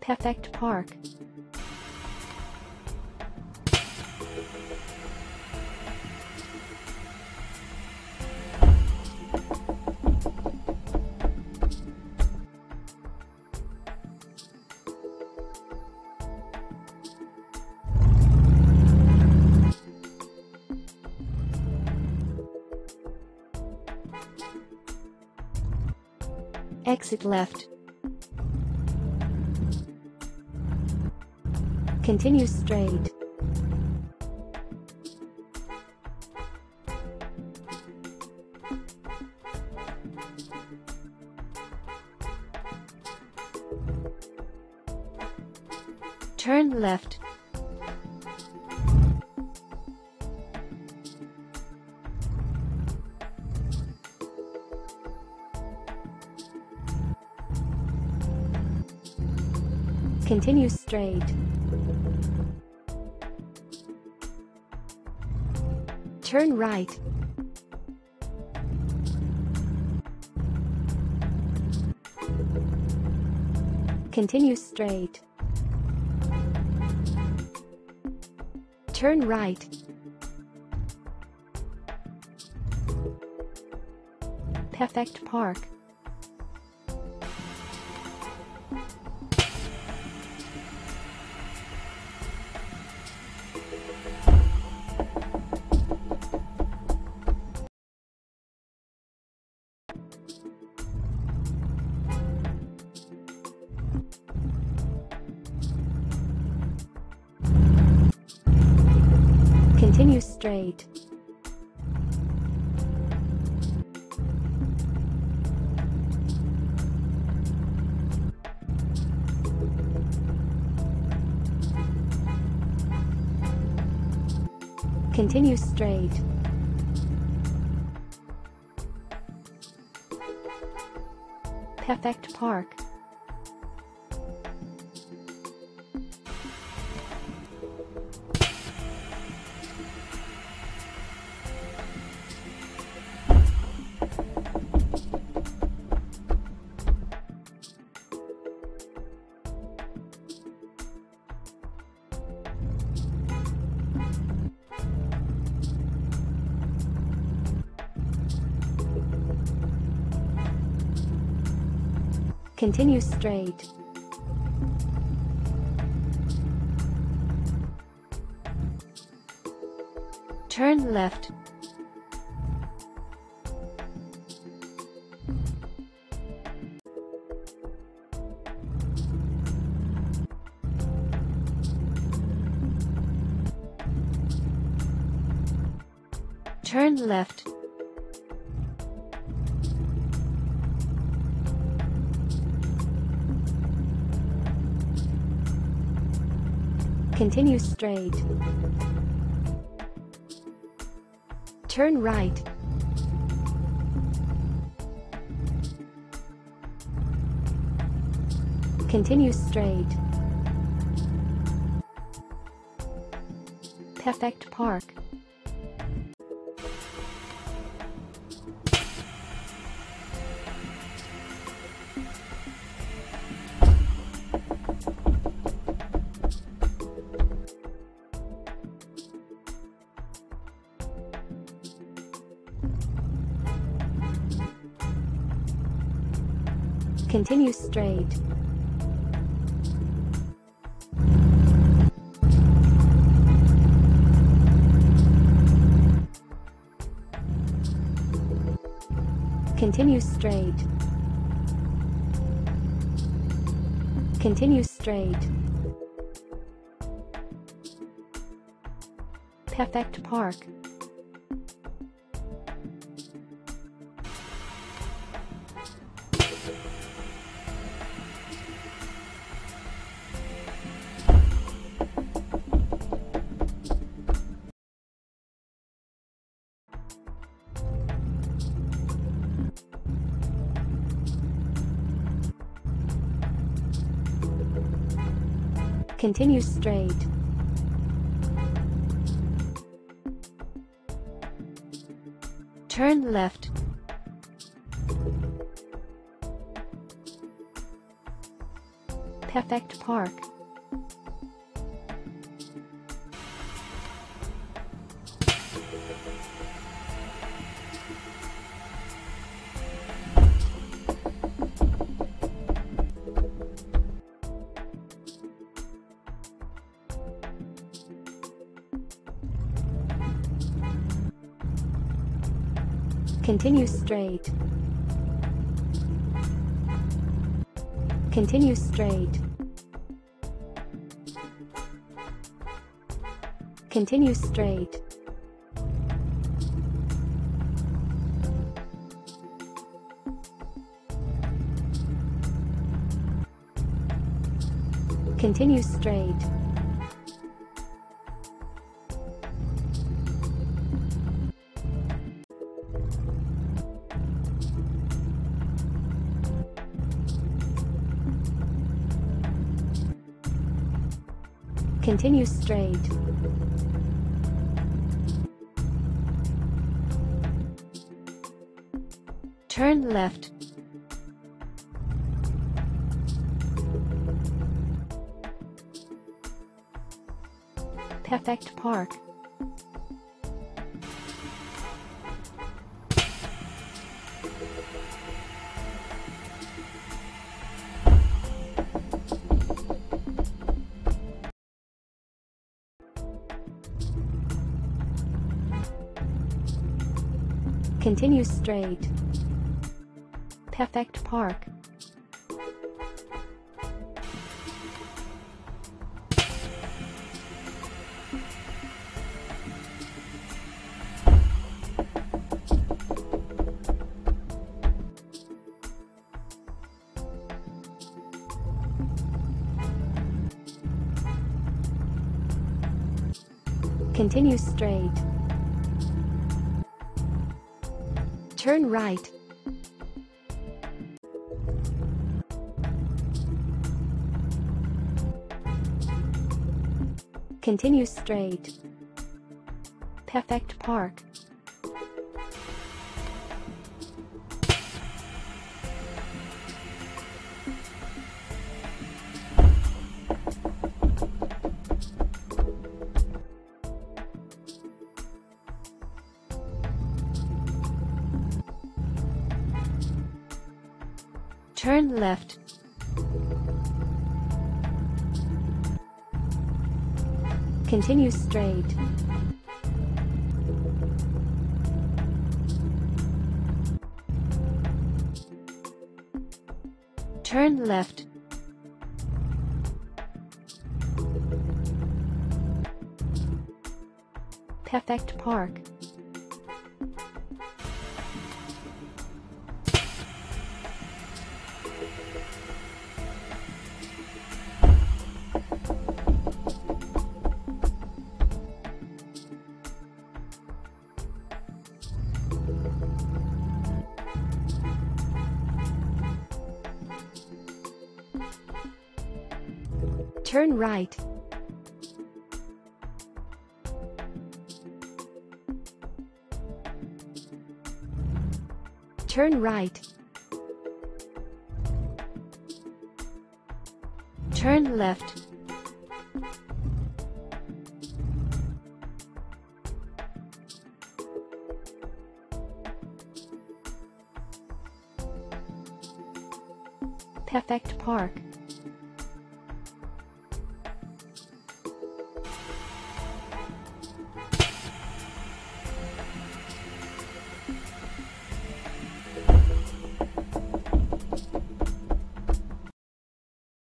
Perfect Park. Exit left. Continue straight. Turn left. Continue straight. Turn right. Continue straight. Turn right. Perfect Park. Continue straight. Continue straight. Perfect Park. Continue straight. Turn left. Turn left. Continue straight. Turn right. Continue straight. Perfect Park. Continue straight. Continue straight. Continue straight. Perfect Park. Continue straight. Turn left. Perfect Park. Continue straight. Continue straight. Continue straight. Continue straight. Continue straight. Turn left. Perfect Park. Continue straight. Perfect Park. Continue straight. Turn right. Continue straight. Perfect Park. Turn left. Continue straight. Turn left. Perfect Park. Turn right. Turn right. Turn left. Perfect Park.